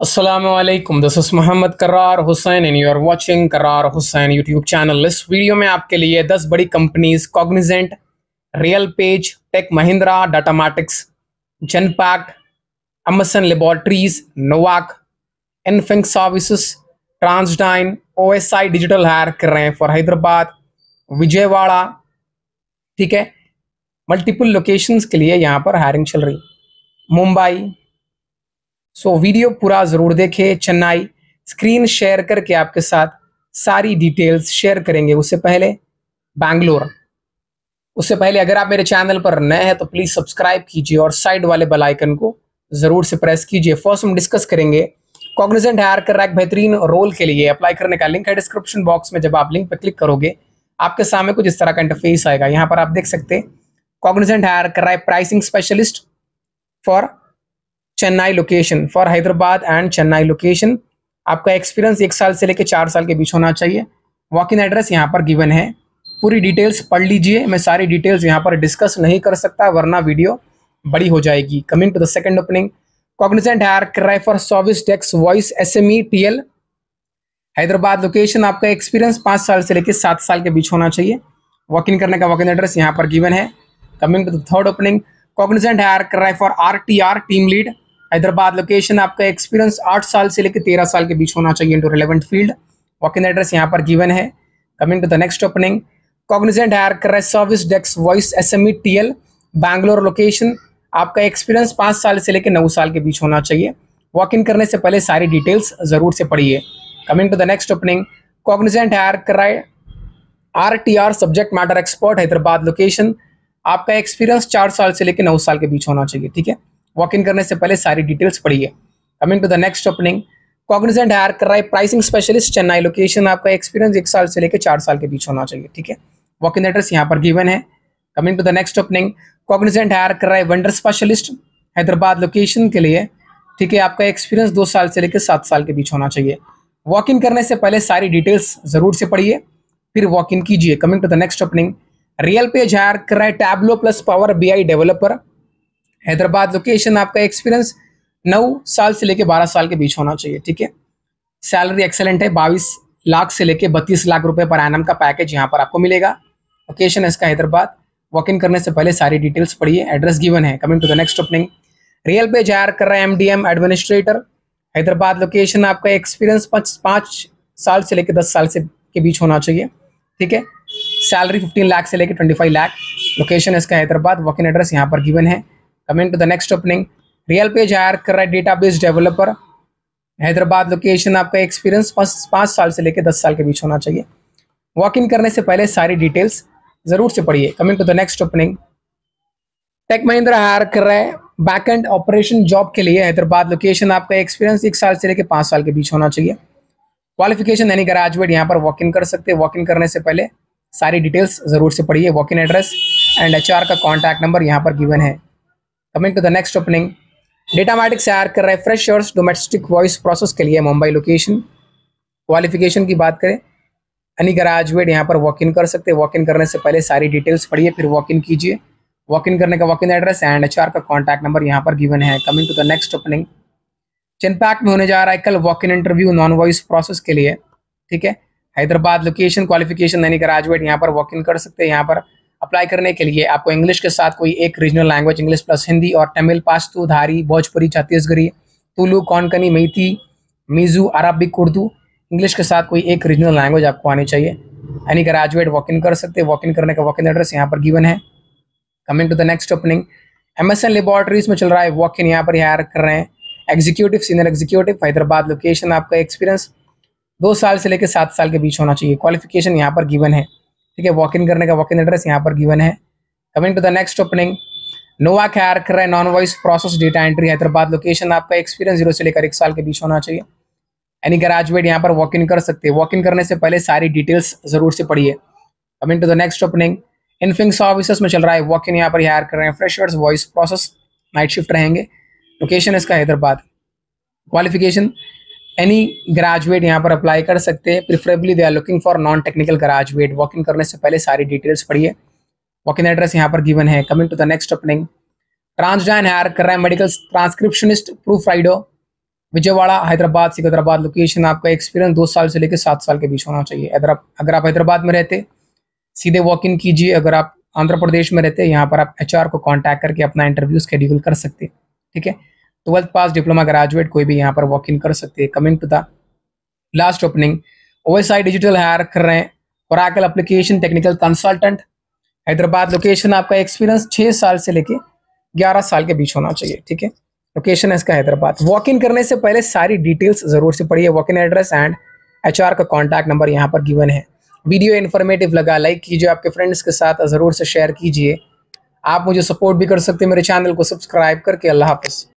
Aslam this is Mohammad Karar Hussain and you are watching Karar Hussain YouTube channel इस video में आपके लिए 10 बड़ी companies Cognizant RealPage Tech Mahindra Datamatics Genpact MSN laboratories Novak Infinx services ट्रांसडाइन OSI digital hire कर रहे हैं for Hyderabad Vijayawada ठीक है? मल्टीपल लोकेशंस के लिए यहाँ पर हायरिंग चल रही मुंबई सो वीडियो पूरा ज़रूर देखें, चेन्नई। स्क्रीन शेयर करके आपके साथ सारी डिटेल्स शेयर करेंगे। उससे पहले बैंगलोर उससे पहले अगर आप मेरे चैनल पर नए हैं तो प्लीज़ सब्सक्राइब कीजिए और साइड वाले बेल आइकन को ज़रूर से प्रेस कीजिए। फ़र्स्ट हम डिस्कस करेंगे कॉग्निजेंट हायर कर एक बेहतरीन रोल के लिए। अप्लाई करने का लिंक है डिस्क्रिप्शन बॉक्स में। जब आप लिंक पर क्लिक करोगे, आपके सामने कुछ इस तरह का इंटरफेस आएगा। यहाँ पर आप देख सकते हैं कॉग्निजेंट हायर कर रहा है pricing specialist for Chennai location for Hyderabad and Chennai location आपका एक्सपीरियंस एक साल से लेकर चार साल के बीच होना चाहिए। वॉक इन एड्रेस यहाँ पर गिवन है। पूरी डिटेल्स पढ़ लीजिए। मैं सारी डिटेल्स यहाँ पर डिस्कस नहीं कर सकता, वरना वीडियो बड़ी हो जाएगी। Coming to the second opening Cognizant hire कर for service desks voice S M E T L Hyderabad location आपका एक्सपीरियंस पाँच साल से लेकर सात साल के बीच होना चाहिए। वॉक इन करने का वॉक इन एड्रेस यहाँ पर गिवन है। Coming to third opening Cognizant hire कर रहा है for R T R team lead Hyderabad location आपका एक्सपीरियंस आठ साल से लेकर तेरह साल के बीच होना चाहिए into relevant field walk in address यहाँ पर गिवन है. Coming to the next opening Cognizant hire कर service desk voice S M E Bangalore location आपका एक्सपीरियंस पाँच साल से लेकर नौ साल के बीच होना चाहिए. वॉक इन करने से पहले सारी डिटेल्स ज़रूर से पढ़िए. Coming to the next opening Cognizant hire कर रहा है R T R subject matter expert Hyderabad location आपका एक्सपीरियंस चार साल से लेकर नौ साल के बीच होना चाहिए, ठीक है? वॉक इन करने से पहले सारी डिटेल्स पढ़िए। Coming to the next opening Cognizant hire कर रहा है प्राइसिंग स्पेशलिस्ट चेन्नई लोकेशन आपका एक्सपीरियंस एक साल से लेकर चार साल के बीच होना चाहिए, ठीक है? वॉक इन एड्रेस यहाँ पर गिवन है। Coming to the next opening Cognizant hire कर रहा है वेंडर स्पेशलिस्ट हैदराबाद लोकेशन के लिए, ठीक है? आपका एक्सपीरियंस दो साल से लेकर सात साल के बीच होना चाहिए। वॉक इन करने से पहले सारी डिटेल्स ज़रूर से पढ़िए, फिर वॉक इन कीजिए। Coming to the next opening RealPage hire कर रहा है Tableau plus Power BI developer Hyderabad location आपका एक्सपीरियंस नौ साल से लेके बारह साल के बीच होना चाहिए, ठीक है? सैलरी एक्सेलेंट है, बाईस लाख से लेके बत्तीस लाख रुपए पर एनम का पैकेज यहाँ पर आपको मिलेगा। लोकेशन है इसका हैदराबाद। वॉक इन करने से पहले सारी डिटेल्स पढ़िए एड्रेस गिवन है। Coming to the next opening RealPage hire कर रहा है एमडीएम एडमिनिस्ट्रेटर हैदराबाद लोकेशन आपका एक्सपीरियंस पाँच साल से लेकर दस साल से के बीच होना चाहिए, ठीक है? सैलरी फिफ्टीन लाख से लेकर ट्वेंटी फाइव लाख लोकेशन इसका हैदराबाद। वॉक इन एड्रेस यहाँ पर गिवन है। Coming to the next opening RealPage hire कर रहा है डेटाबेस डेवलपर हैदराबाद लोकेशन आपका एक्सपीरियंस पाँच साल से लेकर दस साल के बीच होना चाहिए। वॉक इन करने से पहले सारी डिटेल्स ज़रूर से पढ़िए। Coming to the next opening Tech Mahindra hire कर रहा है बैक एंड ऑपरेशन जॉब के लिए हैदराबाद लोकेशन आपका एक्सपीरियंस एक साल से लेकर पाँच साल के बीच होना चाहिए। क्वालिफिकेशन यानी ग्रेजुएट यहाँ पर वॉक इन कर सकते हैं। वॉक इन करने से पहले सारी डिटेल्स ज़रूर से पढ़िए। Walk in address and H का कॉन्टैक्ट नंबर यहाँ पर गिवन है। Coming to the next opening Datamatics hire कर रहे फ्रेशर्स डोमेस्टिक वॉइस प्रोसेस के लिए मुंबई लोकेशन क्वालिफिकेशन की बात करें एनी ग्रेजुएट यहाँ पर वॉक इन कर सकते हैं। वॉक इन करने से पहले सारी डिटेल्स पढ़िए, फिर वॉक इन कीजिए। वॉक इन करने का walk in address and HR का कॉन्टैक्ट नंबर यहाँ पर गिवन है। Coming to the next opening Genpact में होने जा रहा है कल walk in interview non voice process के लिए। ठीक है? हैदराबाद लोकेशन क्वालिफिकेशन यानी ग्रेजुएट यहाँ पर वॉक इन कर सकते हैं। यहाँ पर अप्लाई करने के लिए आपको इंग्लिश के साथ कोई एक regional language English plus Hindi और तमिल पाश्तू धारी भोजपुरी छत्तीसगढ़ी तुलू कौनकनी मैथी मीजू अरबिक उर्दू इंग्लिश के साथ कोई एक रीजनल लैंग्वेज आपको आनी चाहिए। यानी ग्रेजुएट वॉक इन कर सकते वॉक इन करने का वॉक इन एड्रेस यहाँ पर गिवन है। Coming to the next opening M S N laboratories में चल रहा है वॉक इन यहाँ पर हायर कर रहे हैं। Executive senior executive Hyderabad location आपका एक्सपीरियंस दो साल से लेकर सात साल के बीच होना चाहिए। क्वालिफिकेशन यहाँ पर गिवन है। ठीक है वॉक इन करने का वॉक इन एड्रेस यहाँ पर गिवन है। Coming to the next opening नोवा कैर कर रहा है non voice process data entry Hyderabad location आपका एक्सपीरियंस ज़ीरो से लेकर एक साल के बीच होना चाहिए। एनी ग्रेजुएट यहाँ पर वॉक इन कर सकते हैं। वॉक इन करने से पहले सारी डिटेल्स ज़रूर से पढ़िए। Coming to the next opening Infinx services में चल रहा है। वॉक इन यहाँ पर हायर कर रहे हैं freshers voice process night shift रहेंगे। लोकेशन इसका हैदराबाद। क्वालिफिकेशन एनी ग्रेजुएट यहाँ पर अप्लाई कर सकते हैं। Preferably they are looking for non technical graduate walk in करने से पहले सारी डिटेल्स पढ़िए। वॉक इन एड्रेस यहाँ पर गिवन है। Coming to the next opening ट्रांसजाइन hire कर रहा है medical transcriptionist proof reader Vijayawada Hyderabad Secunderabad location आपका एक्सपीरियंस दो साल से लेकर सात साल के बीच होना चाहिए। अगर आप हैदराबाद में रहते, सीधे वॉक इन कीजिए। अगर आप आंध्र प्रदेश में रहते, यहाँ पर आप एचआर को कांटेक्ट करके अपना इंटरव्यू स्केड्यूल कर सकते ठीक है? ट्वेल्थ पास डिप्लोमा ग्रेजुएट कोई भी यहाँ पर वॉक इन कर सकते हैं coming to the last opening OSI digital hire कर रहे हैं। Oracle application technical consultant Hyderabad location आपका एक्सपीरियंस छः साल से लेके ग्यारह साल के बीच होना चाहिए, ठीक है? लोकेशन है इसका हैदराबाद। वॉक इन करने से पहले सारी डिटेल्स ज़रूर से पढ़िए। Walk in address and HR का कॉन्टैक्ट नंबर यहाँ पर गिवन है। वीडियो इन्फॉर्मेटिव लगा लाइक कीजिए आपके फ्रेंड्स के साथ, ज़रूर से शेयर कीजिए। आप मुझे सपोर्ट भी कर सकते हैं मेरे चैनल को सब्सक्राइब करके। अल्लाह हाफिज़।